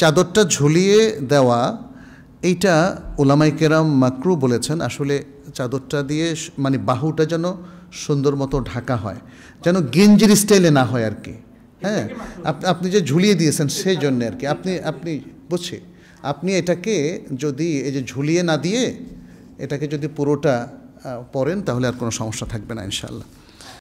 চাদরটা ঝুলিয়ে দেওয়া, এইটা ওলামাই কেরাম মাকরু বলেছেন, আসলে চাদরটা দিয়ে মানে বাহুটা যেন সুন্দর মতো ঢাকা হয়, যেন গেঞ্জির স্টাইলে না হয় আর কি। হ্যাঁ আপনি যে ঝুলিয়ে দিয়েছেন সেই জন্য আর কি। আপনি আপনি বুঝছি, আপনি এটাকে যদি এই যে ঝুলিয়ে না দিয়ে এটাকে যদি পুরোটা পরেন তাহলে আর কোনো সমস্যা থাকবে না ইনশাল্লাহ